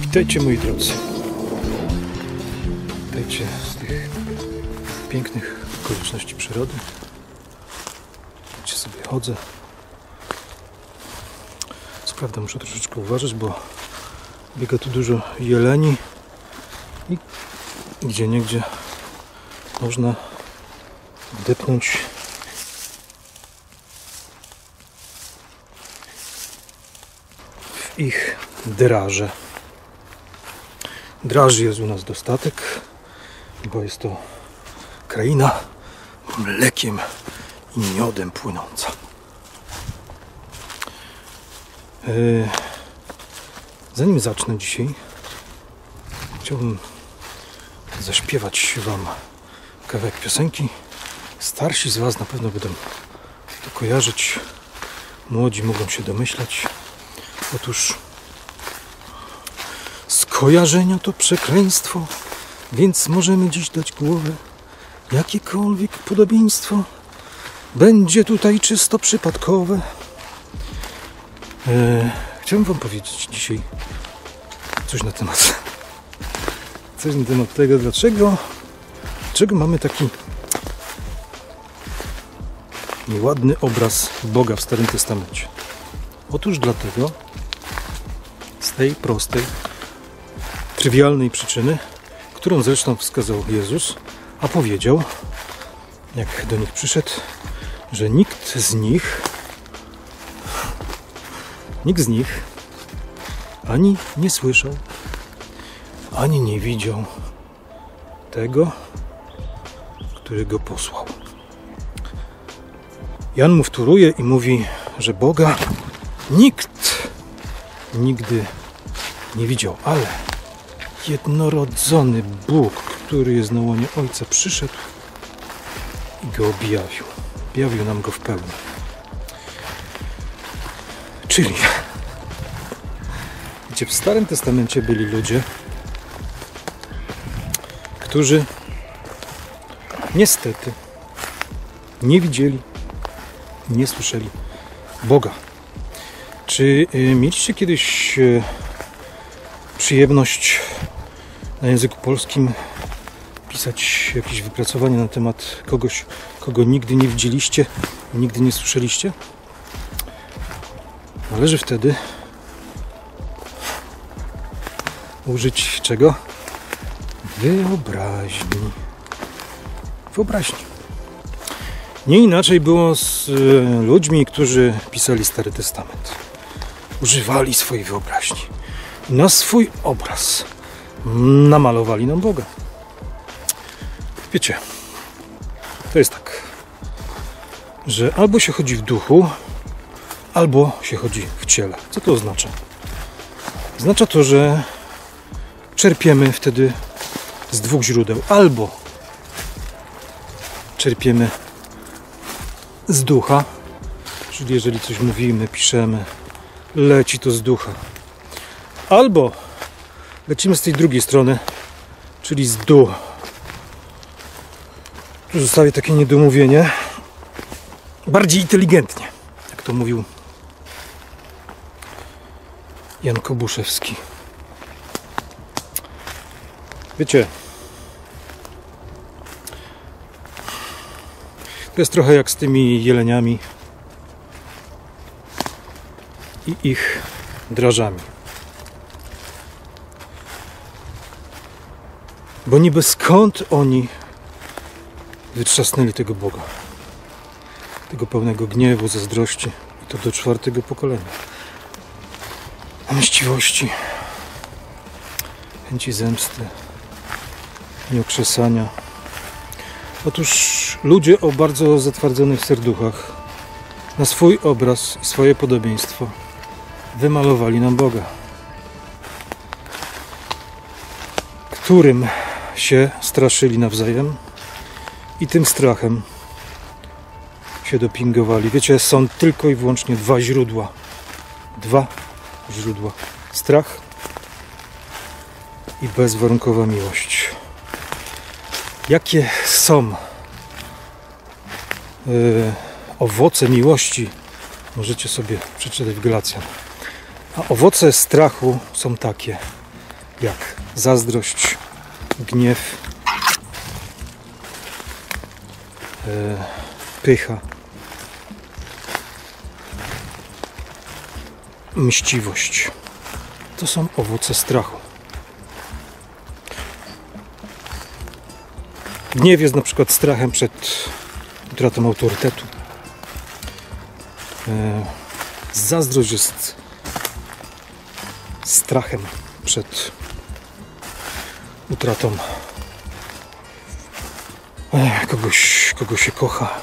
Witajcie moi drodzy. Witajcie z tych pięknych okoliczności przyrody. Widzicie sobie chodzę. Co prawda muszę troszeczkę uważać, bo biega tu dużo jeleni i gdzie niegdzie można wdepnąć w ich draże. Draży jest u nas dostatek, bo jest to kraina mlekiem i miodem płynąca. E, Zanim zacznę dzisiaj, chciałbym zaśpiewać Wam kawałek piosenki. Starsi z Was na pewno będą to kojarzyć, młodzi mogą się domyślać. Otóż Skojarzenia to przekleństwo, więc możemy dziś dać głowę. Jakiekolwiek podobieństwo będzie tutaj czysto przypadkowe. E, chciałbym Wam powiedzieć dzisiaj coś na temat. Coś na temat tego, dlaczego, dlaczego mamy taki nieładny obraz Boga w Starym Testamencie. Otóż dlatego, z tej prostej trywialnej przyczyny, którą zresztą wskazał Jezus, a powiedział, jak do nich przyszedł, że nikt z nich, nikt z nich ani nie słyszał, ani nie widział tego, który go posłał. Jan mu wtóruje i mówi, że Boga nikt nigdy nie widział, ale jednorodzony Bóg, który jest na łonie Ojca, przyszedł i go objawił. Objawił nam go w pełni. Czyli, gdzie w Starym Testamencie byli ludzie, którzy niestety nie widzieli, nie słyszeli Boga. Czy y, mieliście kiedyś y, przyjemność na języku polskim pisać jakieś wypracowanie na temat kogoś, kogo nigdy nie widzieliście, nigdy nie słyszeliście? Należy wtedy użyć czego? Wyobraźni. Wyobraźni. Nie inaczej było z e, ludźmi, którzy pisali Stary Testament. Używali swojej wyobraźni. Na swój obraz namalowali nam Boga. Wiecie, to jest tak, że albo się chodzi w duchu, albo się chodzi w ciele. Co to oznacza? Oznacza to, że czerpiemy wtedy z dwóch źródeł. Albo czerpiemy z ducha, czyli jeżeli coś mówimy, piszemy, leci to z ducha. Albo lecimy z tej drugiej strony, czyli z dół. Tu zostawię takie niedomówienie. Bardziej inteligentnie, jak to mówił Jan Kobuszewski. Wiecie, to jest trochę jak z tymi jeleniami i ich drażami. Bo niby skąd oni wytrzasnęli tego Boga? Tego pełnego gniewu, zazdrości i to do czwartego pokolenia. Mściwości, chęci zemsty, nieokrzesania. Otóż ludzie o bardzo zatwardzonych serduchach na swój obraz i swoje podobieństwo wymalowali nam Boga, którym się straszyli nawzajem i tym strachem się dopingowali. Wiecie, są tylko i wyłącznie dwa źródła. Dwa źródła. Strach i bezwarunkowa miłość. Jakie są y, owoce miłości możecie sobie przeczytać w Galacjan. A owoce strachu są takie jak zazdrość, gniew, e, pycha, mściwość. To są owoce strachu. Gniew jest na przykład strachem przed utratą autorytetu. E, Zazdrość jest strachem przed utratą e, kogoś, kogo się kocha.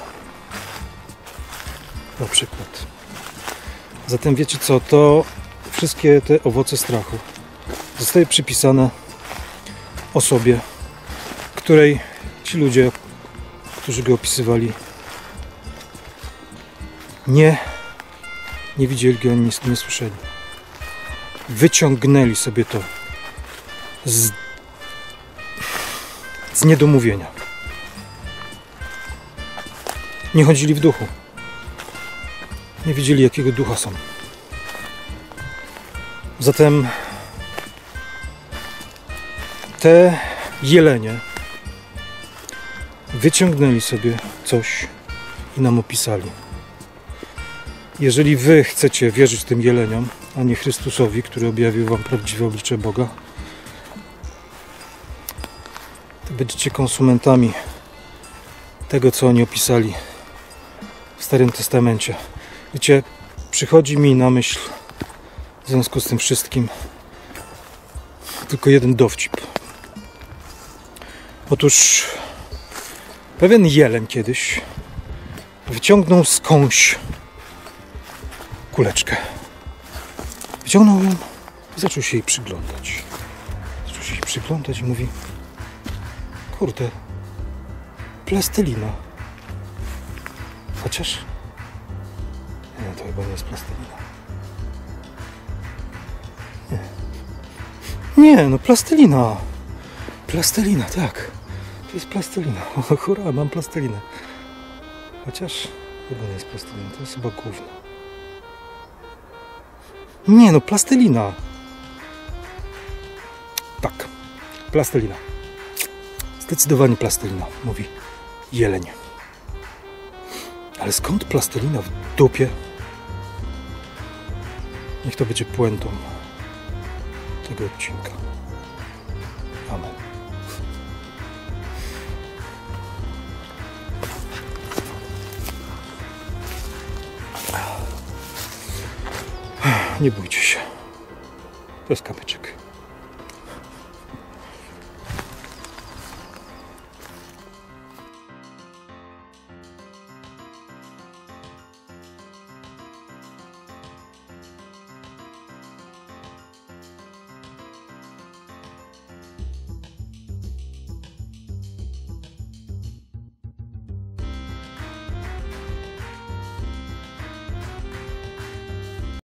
Na przykład. Zatem wiecie co, to wszystkie te owoce strachu zostaje przypisane osobie, której ci ludzie, którzy go opisywali, nie, nie widzieli go nie, nie słyszeli. Wyciągnęli sobie to z, z niedomówienia. Nie chodzili w duchu. Nie wiedzieli, jakiego ducha są. Zatem te jelenie wyciągnęli sobie coś i nam opisali. Jeżeli wy chcecie wierzyć tym jeleniom, a nie Chrystusowi, który objawił wam prawdziwe oblicze Boga, to będziecie konsumentami tego, co oni opisali w Starym Testamencie. Wiecie, przychodzi mi na myśl w związku z tym wszystkim tylko jeden dowcip. Otóż pewien jeleń kiedyś wyciągnął skądś kuleczkę. Wyciągnął ją i zaczął się jej przyglądać. Zaczął się jej przyglądać i mówi kurde, plastelina. Chociaż nie, to chyba nie jest plastelina. Nie. Nie, no plastelina. Plastelina, tak. To jest plastelina. Hurra, mam plastelinę. Chociaż chyba nie jest plastelina, to jest chyba gówno. Nie no, plastelina. Tak, plastelina. Zdecydowanie plastelina, mówi jeleń. Ale skąd plastelina w dupie? Niech to będzie puentą tego odcinka. Amen. Nie bójcie się. To jest kamyczek.